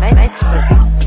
expert.